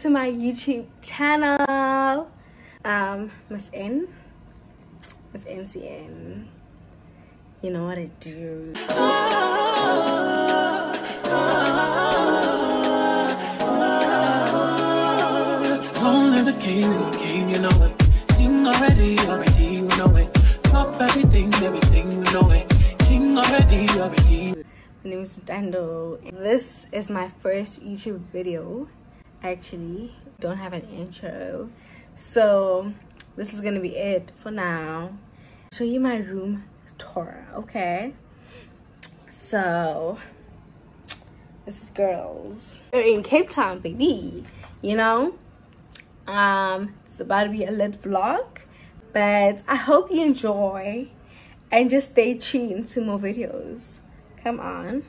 to my youtube channel um miss n miss ncn you know what i do Only the king, king, you know it. King already, already, you know it. Top everything, everything, you know it. King already, already. my name is Ntando. This is my first YouTube video. Actually don't have an intro. So this is gonna be it for now. Show you my room tour, okay? So this is girls. We're in Cape Town, baby. You know? Um, it's about to be a lit vlog. But I hope you enjoy and just stay tuned to more videos. Come on.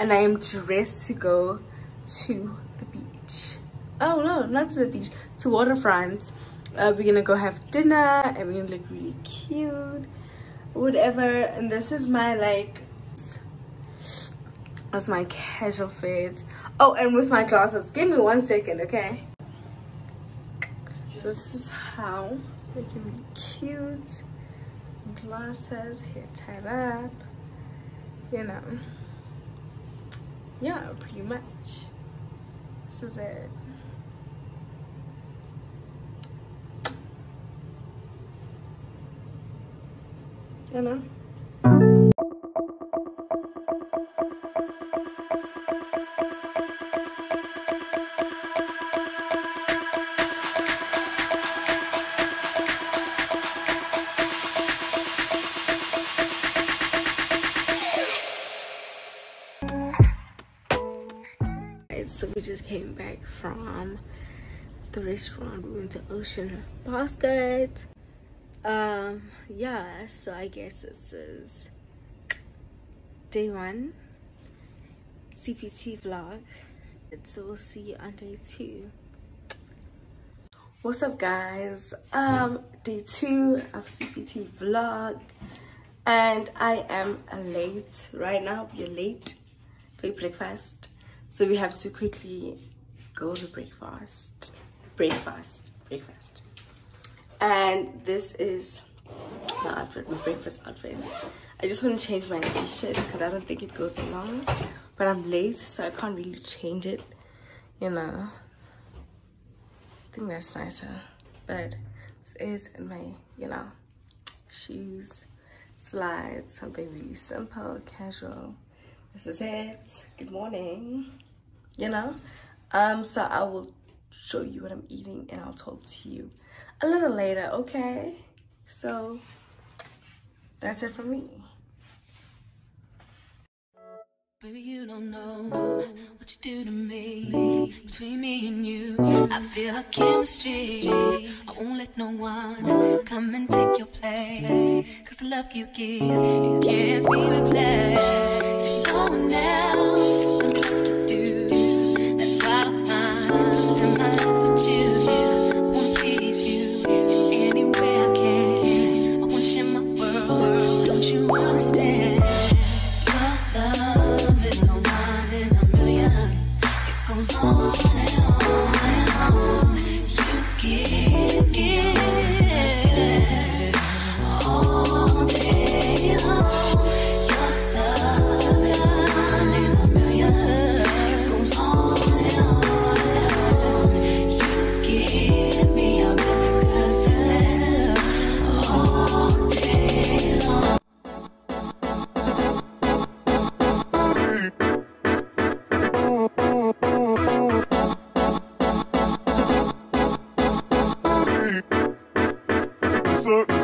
And I am dressed to go to the beach. Oh no, not to the beach, to waterfront. Uh, we're gonna go have dinner and we're gonna look really cute, whatever. And this is my like, that's my casual fit. Oh, and with my glasses. Give me one second, okay? So this is how looking really cute glasses, hair tied up, you know. Yeah, pretty much. This is it. You know. So we just came back from the restaurant. We went to Ocean Basket. Um, yeah, so I guess this is day one CPT vlog. So we'll see you on day two. What's up guys? Um, day two of CPT vlog. And I am late right now. We're late for breakfast. So we have to quickly go to breakfast. Breakfast. Breakfast. And this is my outfit, my breakfast outfit. I just want to change my t-shirt because I don't think it goes along. But I'm late, so I can't really change it. You know. I think that's nicer. But this is my, you know, shoes, slides, something really simple, casual. This is it. Good morning. You know? Um, so I will show you what I'm eating and I'll talk to you a little later, okay? So that's it for me. Baby, you don't know what you do to me. Between me and you, I feel a chemistry. I won't let no one come and take your place. Cause the love you give, it can't be replaced.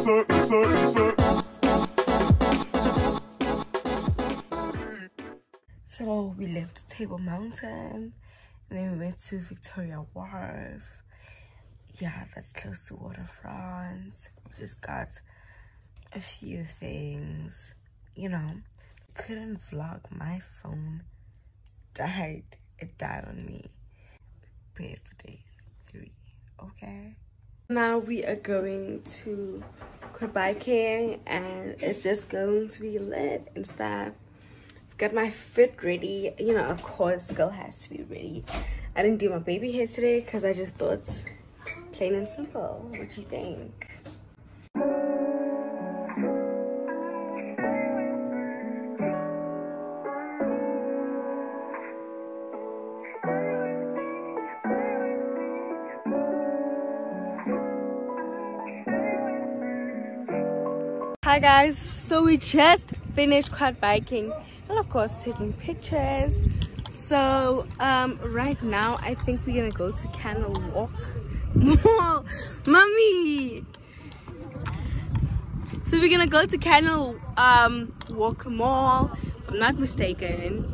So we left Table Mountain and then we went to Victoria Wharf. Yeah, that's close to waterfront. We just got a few things, you know. Couldn't vlog. My phone died. It died on me. Prayed for day three. Okay. Now we are going to biking and it's just going to be lit and stuff. Got my fit ready. You know of course girl has to be ready. I didn't do my baby hair today because i just thought plain and simple. What do you think Hi guys, so we just finished quad biking and of course taking pictures. So um, right now I think we're gonna go to Canal Walk Mall. Mommy! So we're gonna go to Canal um, Walk Mall, if I'm not mistaken.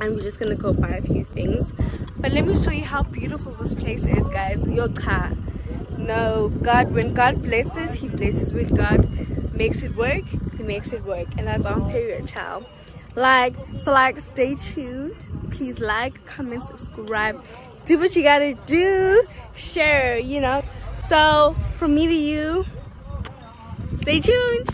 And we're just gonna go buy a few things. But let me show you how beautiful this place is guys. Your car. No, God, when God blesses, He blesses with God makes it work, He makes it work. And that's on period, child. Like, so like, stay tuned. Please like, comment, subscribe. Do what you gotta do. Share, you know. So, from me to you, stay tuned.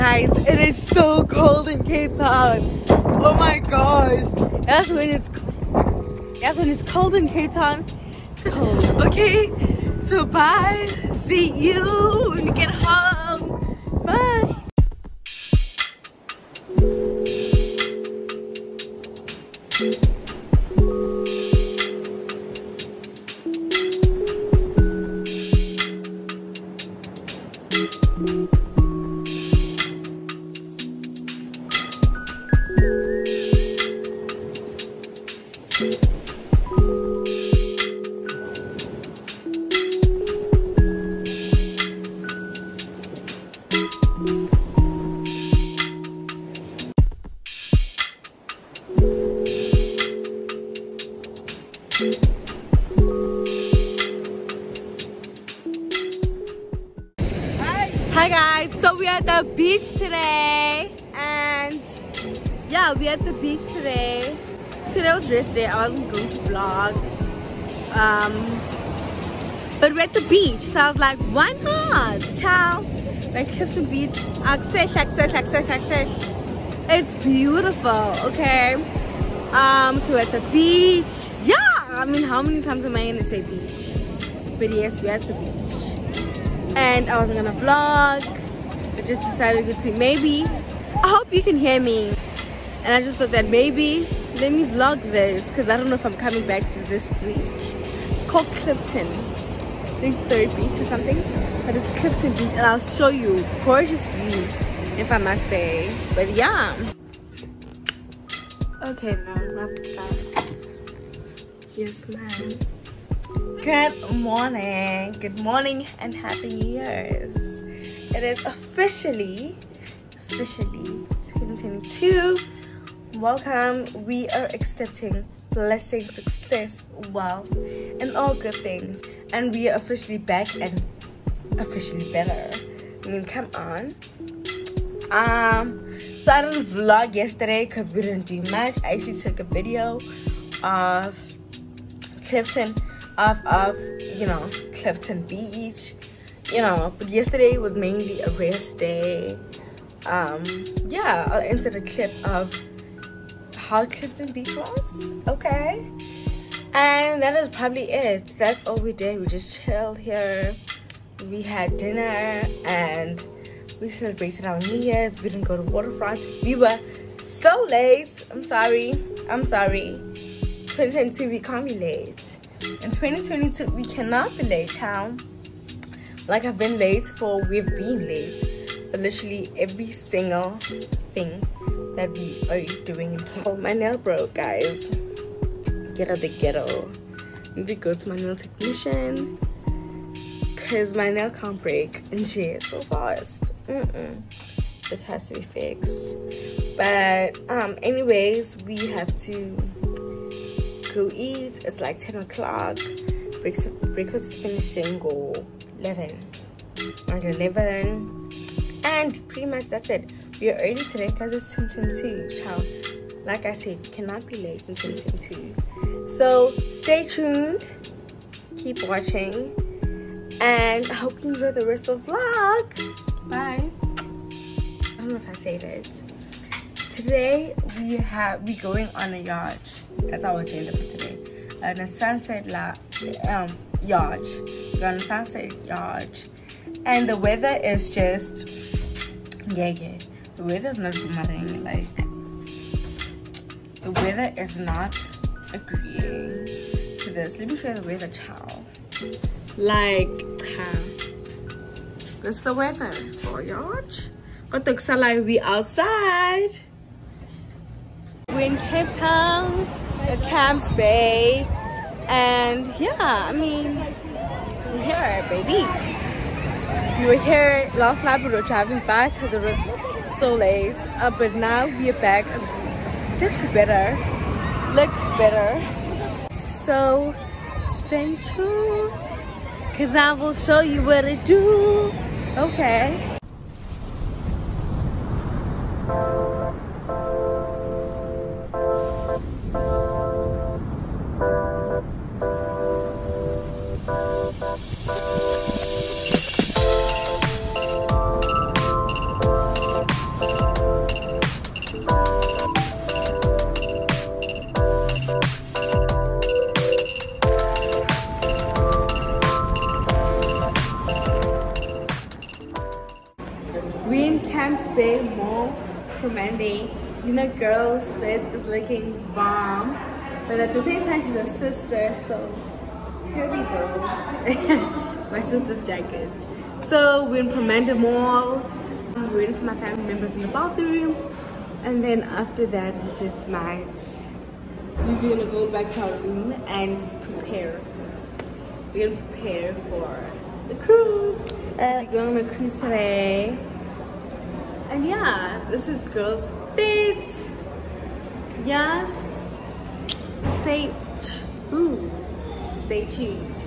Guys, it is so cold in Cape Town. Oh my gosh. That's when it's that's when it's cold in Cape Town. It's cold. Okay? So bye. See you when you get home. Beach today and yeah, we're at the beach today. Today was rest day, I wasn't going to vlog. Um, but we're at the beach, so I was like, why not? Ciao. Like Clifton Beach, access, access, access, access. It's beautiful, okay? Um, so at the beach. Yeah, I mean, how many times am I gonna say beach? But yes, we're at the beach and I wasn't gonna vlog. I just decided to maybe, I hope you can hear me. And I just thought that maybe, let me vlog this because I don't know if I'm coming back to this beach. It's called Clifton. I think third beach or something. But it's Clifton Beach and I'll show you gorgeous views if I must say. But yeah. Okay, excited. Yes, ma'am. Good morning. Good morning and happy Year's. It is officially, officially 2022. Welcome. We are accepting blessing, success, wealth, and all good things. And we are officially back and officially better. I mean, come on. Um, so I didn't vlog yesterday because we didn't do much. I actually took a video of Clifton, of of you know Clifton Beach, you know. Yesterday was mainly a rest day. Um, yeah, I'll insert a clip of how Clifton Beach was. Okay. And that is probably it. That's all we did. We just chilled here. We had dinner and we celebrated our New Year's. We didn't go to waterfront. We were so late. I'm sorry. I'm sorry. 2022, we can't be late. In 2022, we cannot be late, child. Like I've been late for, we've been late. for literally every single thing that we are doing in. Oh, my nail broke, guys. Get out the ghetto. Need to go to my nail technician because my nail can't break and she is so fast. Mm -mm. This has to be fixed. But um, anyways, we have to go eat. It's like 10 o'clock. Breakfast is finishing. Go 11. Around 11. And pretty much that's it. We are early today because it's 2022, child. Like I said, cannot be late in 2022. So stay tuned. Keep watching. And I hope you enjoy the rest of the vlog. Bye. I don't know if I said it. Today we have we going on a yacht. That's our agenda for today. and a sunset la um yacht. We're on sunset yacht. And the weather is just yeah yeah. The weather is not mattering like the weather is not agreeing to this. Let me show you the weather child. Like? That's the weather for yacht. Got the like we outside. We're in Cape Town at Camps Bay. And yeah, I mean, we're here, baby. We were here last night, we were driving back because it was so late. Uh, but now we are back. Did better, look better. So stay tuned because I will show you what to do. Okay. Sister. So here we go. my sister's jacket. So we're in Promenade Mall. I'm waiting for my family members in the bathroom, and then after that, we just might. We're gonna go back to our room and prepare. We're gonna prepare for the cruise. Uh, we're going on a cruise today. And yeah, this is Girls Fit. Yes. Stay tuned. Stay tuned.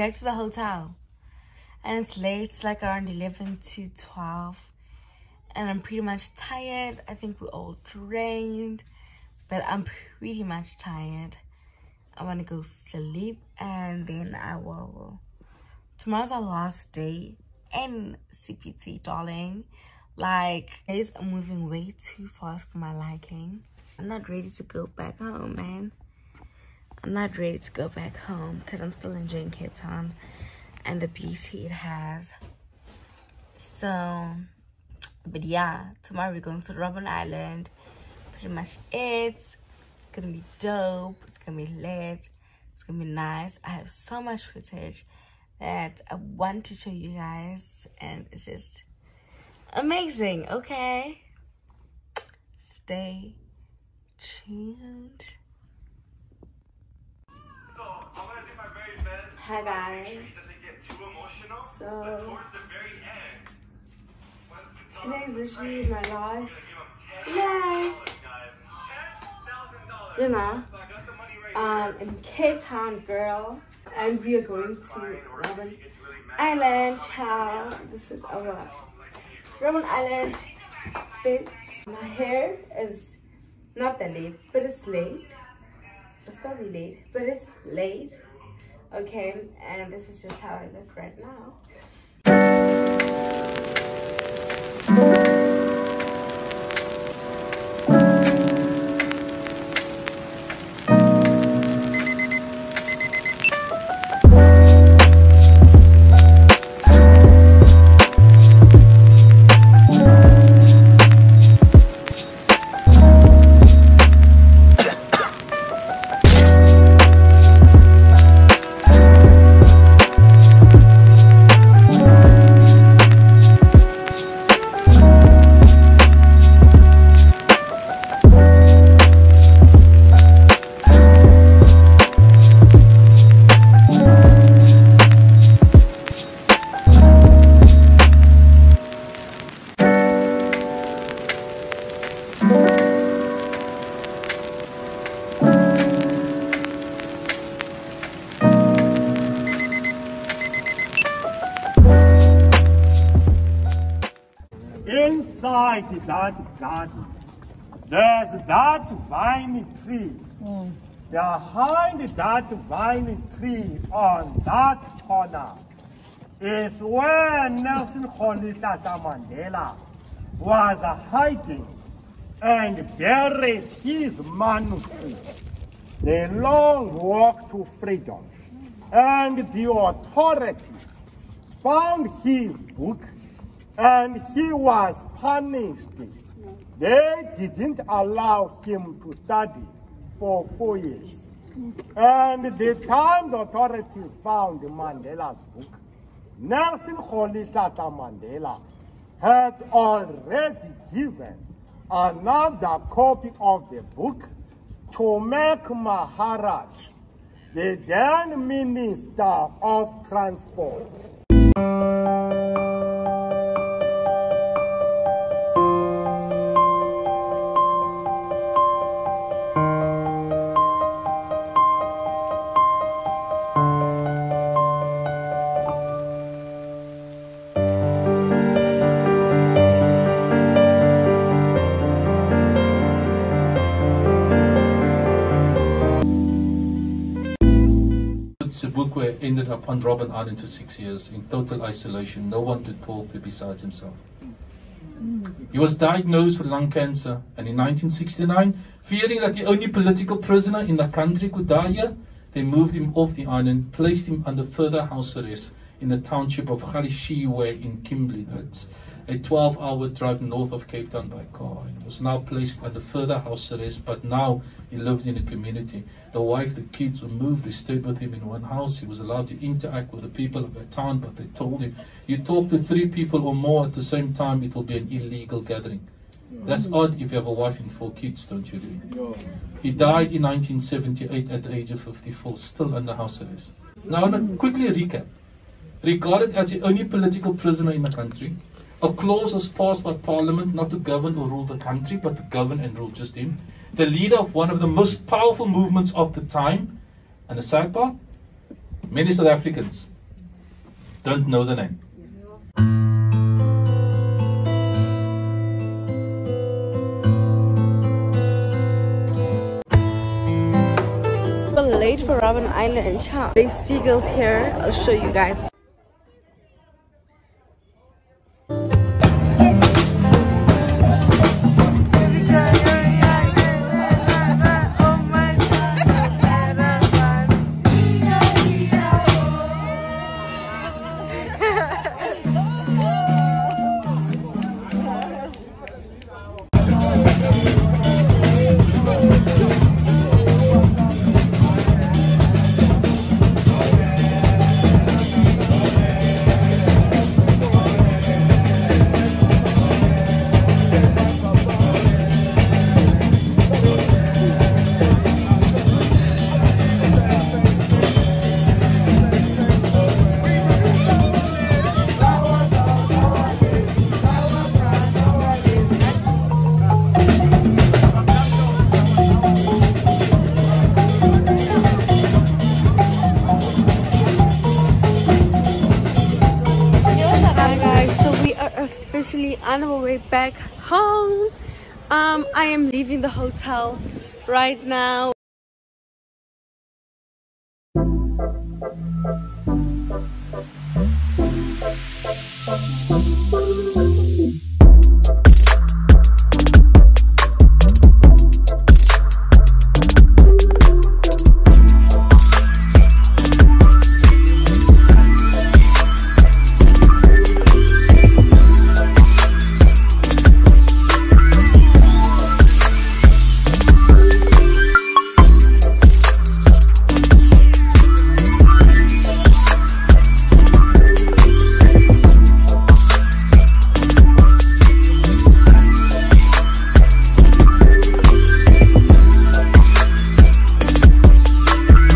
Hotel. And it's late, it's like around 11 to 12. And I'm pretty much tired. I think we're all drained, but I'm pretty much tired. I want to go sleep and then I will. Tomorrow's our last day in CPT, darling. Like, days are moving way too fast for my liking. I'm not ready to go back home, man. I'm not ready to go back home because I'm still enjoying Cape Town and the beauty it has. So, but yeah, tomorrow we're going to Robben Island. Pretty much it. It's gonna be dope. It's gonna be lit. It's gonna be nice. I have so much footage that I want to show you guys, and it's just amazing. Okay, stay tuned. So I'm gonna do my very best. Hi guys. It doesn't get too emotional. So- but towards the very end, is literally my last I'm gonna give him night. $10,000, guys. $10,000. You know, So I got the money right um, in Cape Town, girl, and we are going to Robben Island. How this is our Robben Island. Bits. My hair is not that late, but it's late. It's probably late, but it's late. Okay, and this is just how I look right now. Inside that garden, there's that vine tree. Behind that vine tree on that corner is where Nelson Rolihlahla Mandela was hiding and buried his manuscript. The long walk to freedom. And the authorities found his book and he was punished. They didn't allow him to study for four years. And the time the authorities found Mandela's book, Nelson Mandela had already given another copy of the book to Mac Maharaj, the then Minister of Transport. Sobukwe ended up on Robben Island for six years in total isolation, no one to talk to besides himself. He was diagnosed with lung cancer, and in 1969, fearing that the only political prisoner in the country could die here, they moved him off the island, placed him under further house arrest in the township of Galeshewe in Kimberley. That's a 12 hour drive north of Cape Town by car. And was now placed under further house arrest, but now he lived in a community. The wife, the kids were moved, they stayed with him in one house. He was allowed to interact with the people of the town, but they told him, you talk to three people or more at the same time, it will be an illegal gathering. That's odd if you have a wife and four kids, don't you agree? He died in 1978 at the age of 54, still under house arrest. Now, I want to quickly recap. Regarded as the only political prisoner in the country, a clause was passed by Parliament not to govern or rule the country, but to govern and rule just him. The leader of one of the most powerful movements of the time, and the sad part, many South Africans don't know the name. Late for Robben Island and Chow. Big seagulls here. I'll show you guys. The hotel right now.